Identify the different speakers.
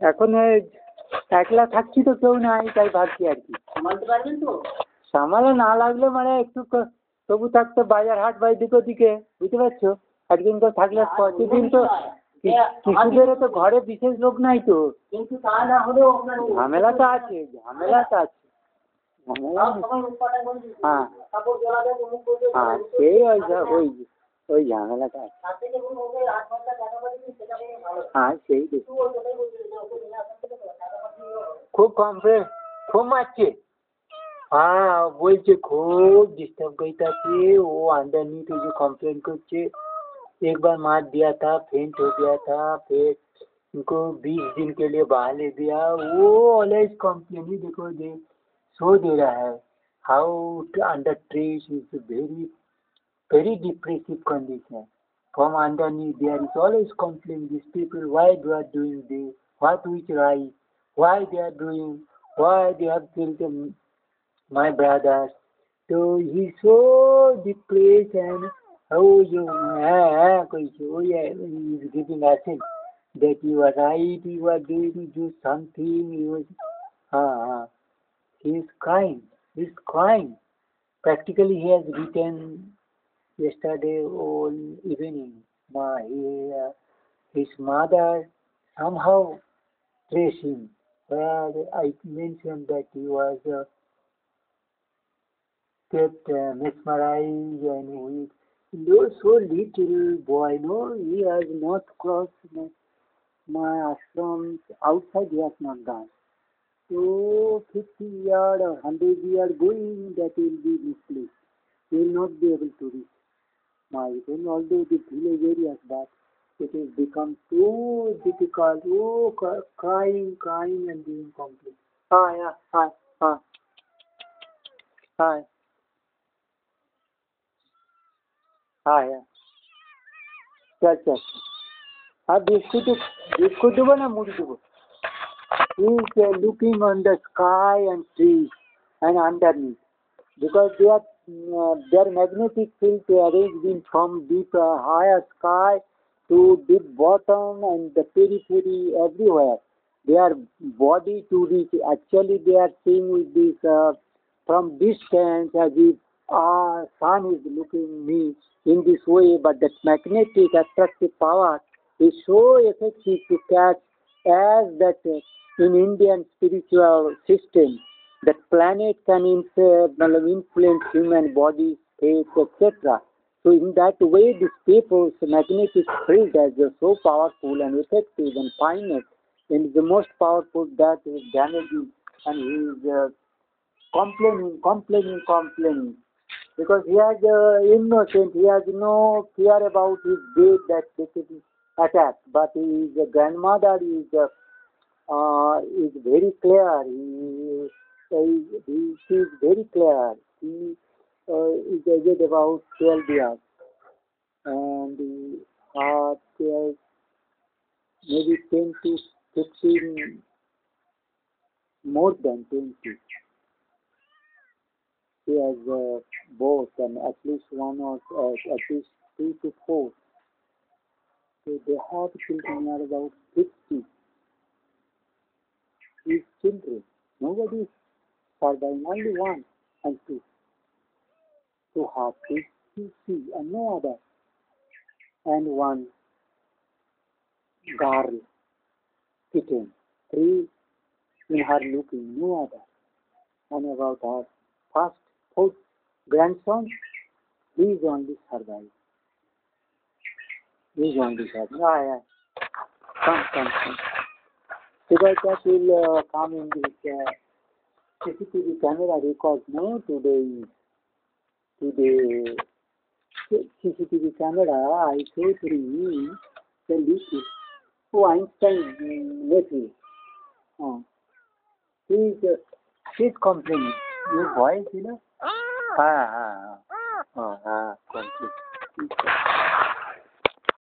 Speaker 1: এখন ওই একলা থাকছি তো কেউ নাই তাই ভাবছি আর কি।
Speaker 2: সামালতে পারবেন তো?
Speaker 1: সামালে না লাগলে মানে একটু তবু থাকতো বাজার হাট বা এদিক ওদিকে বুঝতে পারছ? একদিন তো থাকলে প্রতিদিন তো কি- তো ঘরে বিশেষ লোক নাই তো।
Speaker 2: কিন্তু তা না হলেও
Speaker 1: ঝামেলা তো আছে ঝামেলা তো আছে। হ্যাঁ। হ্যাঁ সেই ওই ওই ওই ঝামেলাটা আছে।
Speaker 2: তার থেকে খুব কম রে
Speaker 1: খুব মারছে হ্যাঁ বলছে খুব ডিস্টার্ব করিতাছে ও আন্ডার নিতে যে কমপ্লেন एक बार मार दिया था फेंट हो गया था, फिर उनको बीस दिन के लिए बाहर ले दिया। वो ऑलवेज कंप्लेन ही देखो दे सो दे रहा है। How under trace is very very depressive condition from underneath there is always complain this people why do are doing this what which right Why they are doing? Why they have killed them, my brothers? So he's so depressed and oh you oh yeah, he's giving accent that you are right, you are doing do something. You was ah, ah. he is crying. He is crying. Practically he has written yesterday all evening. My, uh, his mother somehow traced him. I mentioned that he was uh, kept uh, mesmerized and weak. No, so little boy, no, he has not crossed my, my ashram outside he has not gone. So 50 yard or 100 yard going, that will be misplaced. He will not be able to reach my even although the village areas but it is become too difficult. Oh, crying, crying and being complete. Hi, ah, hi, hi, hi. Hi, hi. चल चल अब इसको तो इसको दो ना मुझे दो He is looking on the sky and trees and underneath because they are, uh, their magnetic fields arranged in from deep uh, higher sky to deep bottom and the periphery everywhere. Their body to reach actually they are seeing with this uh, from distance as if ah sun is looking me in this way, but that magnetic attractive power is so effective to catch as that uh, in Indian spiritual system that planet can influence human body, faith, etc. So in that way, these people's magnetic field is so powerful and effective and finite, and the most powerful that is damaging, and he is uh, complaining, complaining, complaining, because he has uh, innocent, he has no fear about his death that they could attack, but his grandmother is uh, uh, is very clear. He, he, he, she is very clear. He uh, is aged about 12 years. And uh, there maybe 10 to 15, more than 20. He has uh, both and at least one or uh, at least two to four. So they have children are about 50 his children. Nobody is surviving, only one and two. Two half to see and no other. And one girl kitten. Three in her looking, no other. And about her first, fourth grandson, he is only surviving. He is only surviving. Ah, yeah. Come, come, come. That will uh, come in this uh, CCTV camera record, no? Today, today, CCTV camera, I saw three, the little, oh, Einstein mm, nephew. Oh. He's, uh, she's complaining. Your voice, you know? Ah, ah, ah. Oh, ah, complain.